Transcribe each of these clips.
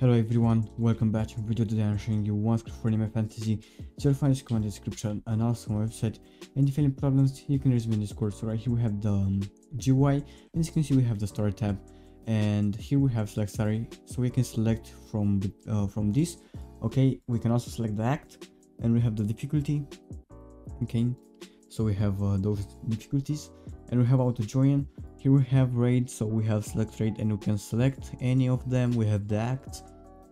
Hello everyone, welcome back to video today I'm showing you one script for Anime Fantasy. So you'll find this comment description and also my website. And if any problems, you can reach me in Discord. So right here we have the um, GUI, and as you can see we have the story tab, and here we have select story. So we can select from uh, from this. Okay, we can also select the act, and we have the difficulty. Okay, so we have uh, those difficulties, and we have auto join. Here we have raid, so we have select raid and we can select any of them. We have the act,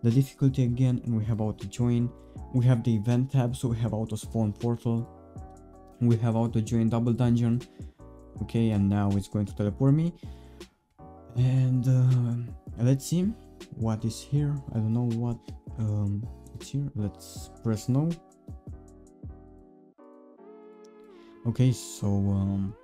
the difficulty again, and we have auto join. We have the event tab, so we have auto spawn portal. We have auto join double dungeon. Okay, and now it's going to teleport me. And uh, let's see what is here. I don't know what um, it's here. Let's press no. Okay, so um,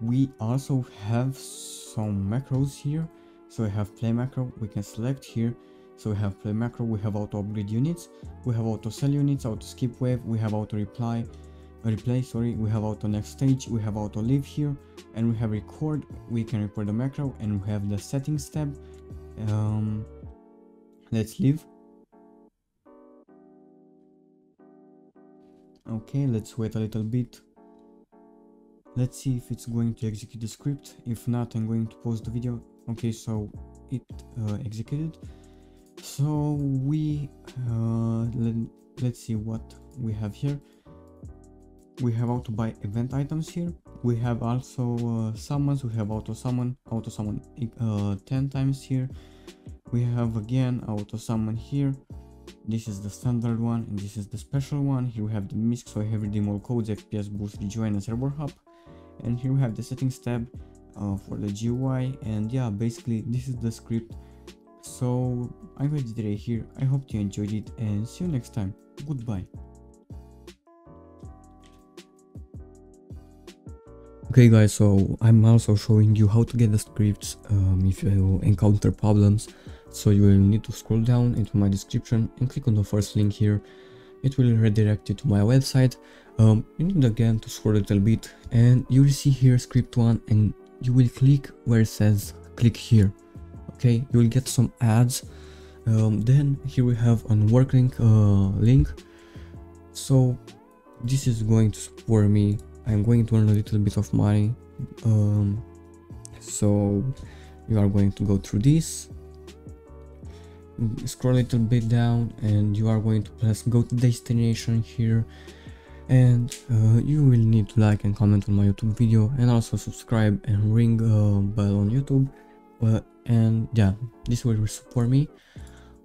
we also have some macros here. So we have play macro we can select here. So we have play macro we have auto upgrade units. We have auto sell units auto skip wave we have auto reply replay sorry. We have auto next stage we have auto leave here. And we have record we can record the macro and we have the settings tab. Um let's leave. Okay let's wait a little bit let's see if it's going to execute the script. If not i'm going to pause the video. Okay so it uh, executed. So we uh, let, let's see what we have here. We have auto buy event items here. We have also uh, summons. We have auto summon auto summon uh, 10 times here. We have again auto summon here. This is the standard one and this is the special one. Here we have the misc so i have redeem codes fps boost rejoin and server hub and here we have the settings tab uh, for the GUI and yeah basically this is the script. So I'm going ready today here. I hope you enjoyed it and see you next time. Goodbye. Okay guys, so I'm also showing you how to get the scripts um, if you encounter problems. So you will need to scroll down into my description and click on the first link here it will redirect you to my website. Um, you need again to scroll a little bit and you will see here script one and you will click where it says click here. Okay you will get some ads. Um, then here we have an working uh, link. So this is going to support me. I'm going to earn a little bit of money. Um, so you are going to go through this scroll a little bit down and you are going to press go to destination here. And uh, you will need to like and comment on my youtube video and also subscribe and ring uh, bell on youtube. Uh, and yeah this will support me.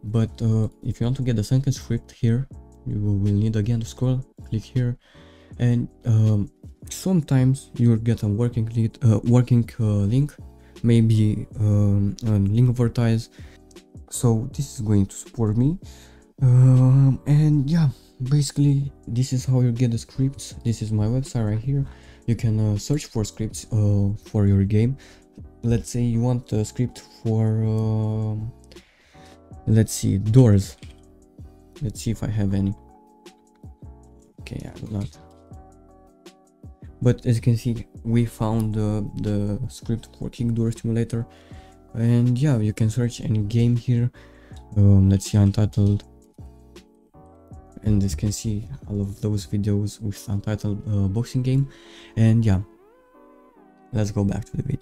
But uh, if you want to get the second script here you will need again to scroll click here. And um, sometimes you'll get a working lead, uh, working uh, link. Maybe um, a Linkvertise so this is going to support me. Um, and yeah basically this is how you get the scripts. This is my website right here. You can uh, search for scripts uh, for your game. Let's say you want a script for uh, let's see doors. Let's see if i have any. Okay i do not. But as you can see we found uh, the script for kick door simulator and yeah you can search any game here um, let's see untitled. And as you can see all of those videos with untitled uh, boxing game. And yeah let's go back to the video